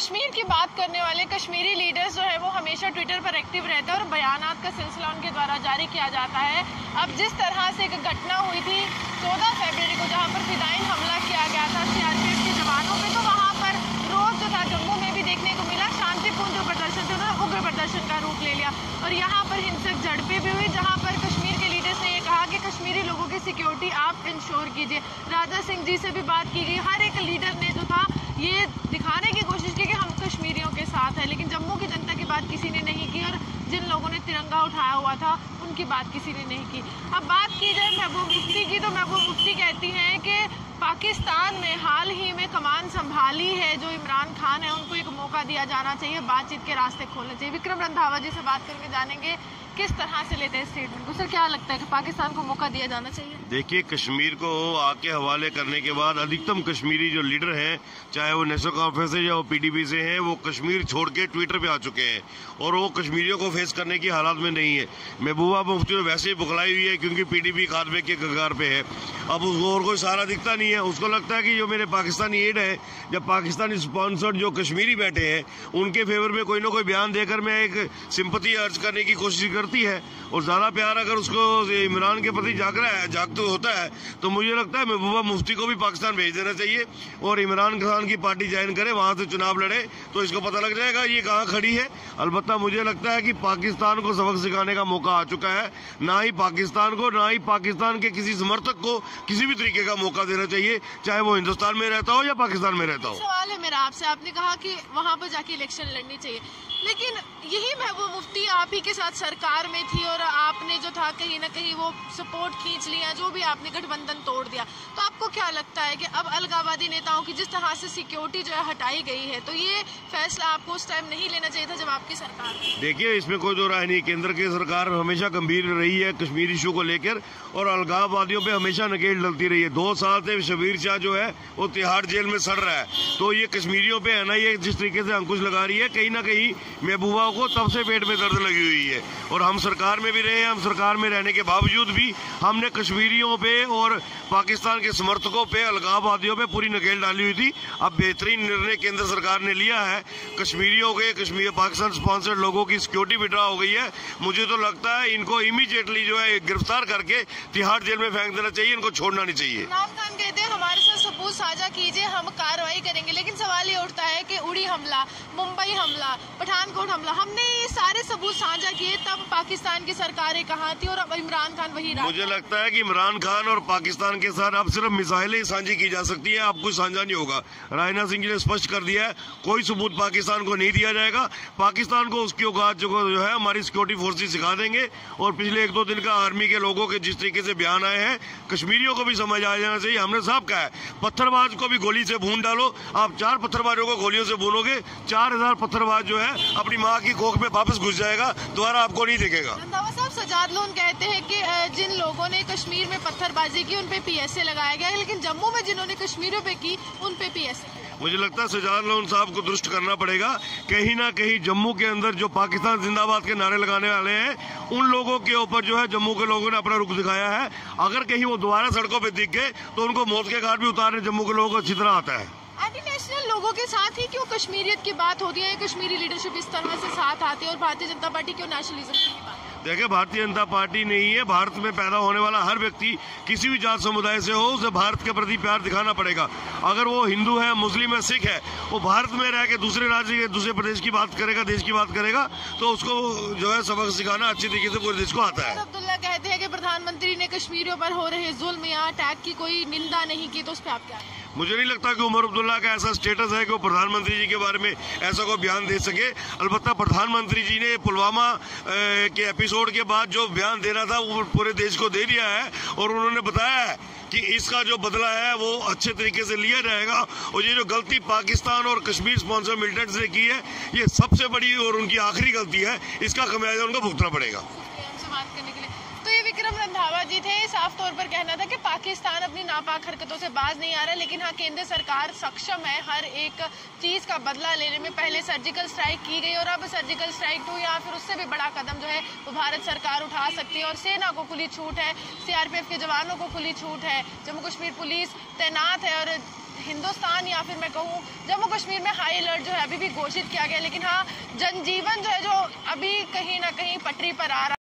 कश्मीर की बात करने वाले कश्मीरी लीडर्स जो है, वो हमेशा ट्विटर पर एक्टिव रहते हैं और बयान का सिलसिला उनके द्वारा जारी किया जाता है। अब जिस तरह से एक घटना हुई थी चौदह फरवरी को, जहाँ पर फिदाइन हमला किया गया था सीआरपीएफ के जवानों पे तो वहाँ पर रोज जो था जम्मू में भी देखने को मिला शांतिपूर्ण जो प्रदर्शन थे, उन्होंने उग्र प्रदर्शन का रूप ले लिया। और यहाँ पर हिंसक झड़पें भी हुई, जहाँ पर कश्मीर के लीडर्स ने ये कहा कि कश्मीरी लोगों की सिक्योरिटी आप इंश्योर कीजिए। राजा सिंह जी से भी बात की गई। हर एक लीडर ने जो था, ये दिखाने की कोशिश की कि हम कश्मीरियों के साथ है लेकिन जम्मू की जनता की बात किसी ने नहीं की और जिन लोगों ने तिरंगा उठाया हुआ था, उनकी बात किसी ने नहीं की। अब बात की जाए महबूब मुफ्ती की तो महबूब मुफ्ती कहती हैं कि पाकिस्तान में हाल ही में कमान संभाली है, जो इमरान खान है, उनको एक मौका दिया जाना चाहिए, बातचीत के रास्ते खोलने चाहिए। विक्रम रंधावा जी से बात करके जानेंगे किस तरह से लेते हैं स्टेटमेंट को सर क्या लगता है कि पाकिस्तान को मौका दिया जाना चाहिए? देखिए, कश्मीर को आके हवाले करने के बाद अधिकतम कश्मीरी जो लीडर हैं, चाहे वो नेशनल कॉन्फ्रेंस से या वो पीडीपी से हैं, वो कश्मीर छोड़ के ट्विटर पे आ चुके हैं। और वो कश्मीरियों को फेस करने की हालात में नहीं है। महबूबा मुफ्ती तो वैसे ही बुखलाई हुई है क्योंकि पीडीपी खादमे के कगार पे है। अब उसको और कोई सारा दिखता नहीं है। उसको लगता है कि जो मेरे पाकिस्तानी एड है, जब पाकिस्तानी स्पॉन्सर्ड जो कश्मीरी बैठे हैं, उनके फेवर में कोई ना कोई बयान देकर मैं एक सिंपति अर्ज़ करने की कोशिश करती है। और ज़्यादा प्यार अगर उसको इमरान के प्रति जाग रहा है जाग तो होता है तो मुझे लगता है महबूबा मुफ्ती को भी पाकिस्तान भेज देना चाहिए। और इमरान खान की पार्टी ज्वाइन करे, वहाँ से चुनाव लड़े तो इसको पता लग जाएगा ये कहाँ खड़ी है। अलबत्ता मुझे लगता है कि पाकिस्तान को सबक सिखाने का मौका आ चुका है। ना ही पाकिस्तान को, ना ही पाकिस्तान के किसी समर्थक को किसी भी तरीके का मौका देना चाहिए, चाहे वो हिंदुस्तान में रहता हो या पाकिस्तान में रहता हो। सवाल है मेरा आपसे, आपने कहा कि वहाँ पर जाके इलेक्शन लड़नी चाहिए। लेकिन यही महबूब मुफ्ती आप ही के साथ सरकार में थी और आपने जो था कहीं ना कहीं वो सपोर्ट खींच लिया, जो भी आपने गठबंधन तोड़ दिया। तो आपको क्या लगता है कि अब अलगावादी नेताओं की जिस तरह से सिक्योरिटी जो है हटाई गई है तो ये फैसला आपको उस टाइम नहीं लेना चाहिए था जब आपकी सरकार देखिए, इसमें कोई दो राय नहीं। केंद्र की सरकार हमेशा गंभीर रही है कश्मीर इशू को लेकर और अलगाववादियों पे हमेशा नकेल डलती रही है। दो साल से शबीर शाह जो है, वो तिहाड़ जेल में सड़ रहा है। तो ये कश्मीरियों पे है ना ये जिस तरीके से अंकुश लगा रही है, कहीं ना कहीं महबूबा को तब से पेट में दर्द लगी हुई है। और हम सरकार में भी रहे, हम सरकार में रहने के बावजूद भी हमने कश्मीरियों पे और पाकिस्तान के समर्थकों पे, अलगाववादियों पे पूरी नकेल डाली हुई थी। अब बेहतरीन निर्णय केंद्र सरकार ने लिया है। कश्मीरियों के, कश्मीर, पाकिस्तान स्पॉन्सर्ड लोगों की सिक्योरिटी विड्रा हो गई है। मुझे तो लगता है इनको इमीडिएटली जो है गिरफ़्तार करके तिहाड़ जेल में फेंक देना चाहिए, इनको छोड़ना नहीं चाहिए। हमारे साथ सबूत साझा कीजिए, हम कार्रवाई करेंगे। लेकिन सवाल ये उठता है कि उड़ी हमला, मुंबई हमला, पठानकोट हमला, हमने ये सारे सबूत साझा किए, तब पाकिस्तान की सरकारें कहाँ थी और अब इमरान खान वही मुझे लगता है कि इमरान खान और पाकिस्तान के साथ अब सिर्फ़ मिसाइलें साझी की जा सकती है, अब कुछ साझा नहीं होगा। राजनाथ सिंह जी ने स्पष्ट कर दिया है, कोई सबूत पाकिस्तान को नहीं दिया जाएगा। पाकिस्तान को उसकी औकात जो है हमारी सिक्योरिटी फोर्सेज सिखा देंगे और पिछले एक दो दिन का आर्मी के लोगों के जिस तरीके से बयान आए हैं, कश्मीरियों को भी समझ आ जाना चाहिए। हमने साफ़ कहा है, पत्थरबाज को भी गोली से भून डालो, आप चार पत्थरबाजों को गोलियों से भूनोगे चार हज़ार पत्थरबाज जो है अपनी माँ की कोख में वापस घुस जाएगा दोबारा आपको नहीं देखेगा। साहब सजाद लोन कहते हैं कि जिन लोगों ने कश्मीर में पत्थरबाजी की उन पे पीएसए लगाया गया लेकिन जम्मू में जिन्होंने कश्मीरों पे की उन पे पीएसए मुझे लगता है सजाद लोन साहब को दुरुस्त करना पड़ेगा। कहीं ना कहीं जम्मू के अंदर जो पाकिस्तान जिंदाबाद के नारे लगाने वाले हैं उन लोगों के ऊपर जो है जम्मू के लोगों ने अपना रुख दिखाया है। अगर कहीं वो दोबारा सड़कों पर दिख गए तो उनको मौत के घाट भी उतारने जम्मू के लोगों को अच्छी तरह आता है। लोगों के साथ ही क्यों कश्मीरियत की बात होती है? कश्मीरी लीडरशिप इस तरह से साथ आती है और भारतीय जनता पार्टी क्यों नेशनलिज्म की बात देखिए भारतीय जनता पार्टी नहीं है। भारत में पैदा होने वाला हर व्यक्ति किसी भी जात समुदाय से हो उसे भारत के प्रति प्यार दिखाना पड़ेगा। अगर वो हिंदू है मुस्लिम है सिख है वो भारत में रह के दूसरे राज्य के दूसरे प्रदेश की बात करेगा देश की बात करेगा तो उसको जो है सबक सिखाना अच्छी तरीके से पूरे देश को आता है। अब्दुल्ला कहते हैं कि प्रधानमंत्री ने कश्मीरियों पर हो रहे जुल्म या अटैक की कोई निंदा नहीं की तो उस पर आप क्या मुझे नहीं लगता कि उमर अब्दुल्ला का ऐसा स्टेटस है कि वो प्रधानमंत्री जी के बारे में ऐसा कोई बयान दे सके। अलबत्त प्रधानमंत्री जी ने पुलवामा के एपिसोड के बाद जो बयान देना था, वो पूरे देश को दे दिया है और उन्होंने बताया है कि इसका जो बदला है, वो अच्छे तरीके से लिया जाएगा। और ये जो गलती पाकिस्तान और कश्मीर स्पॉन्सर मिलिटेंट्स ने की है, ये सबसे बड़ी और उनकी आखिरी गलती है। इसका खमियाजा उनको भुगतना पड़ेगा। विक्रम रंधावा जी थे साफ़ तौर पर कहना था कि पाकिस्तान अपनी नापाक हरकतों से बाज नहीं आ रहा, लेकिन हाँ केंद्र सरकार सक्षम है हर एक चीज़ का बदला लेने में। पहले सर्जिकल स्ट्राइक की गई और अब सर्जिकल स्ट्राइक टू या फिर उससे भी बड़ा कदम जो है, वो भारत सरकार उठा सकती है। और सेना को खुली छूट है सीआरपीएफ के जवानों को खुली छूट है। जम्मू कश्मीर पुलिस तैनात है और हिंदुस्तान, या फिर मैं कहूँ, जम्मू कश्मीर में हाई अलर्ट जो है, अभी भी घोषित किया गया लेकिन हाँ जनजीवन जो है, जो अभी कहीं ना कहीं पटरी पर आ रहा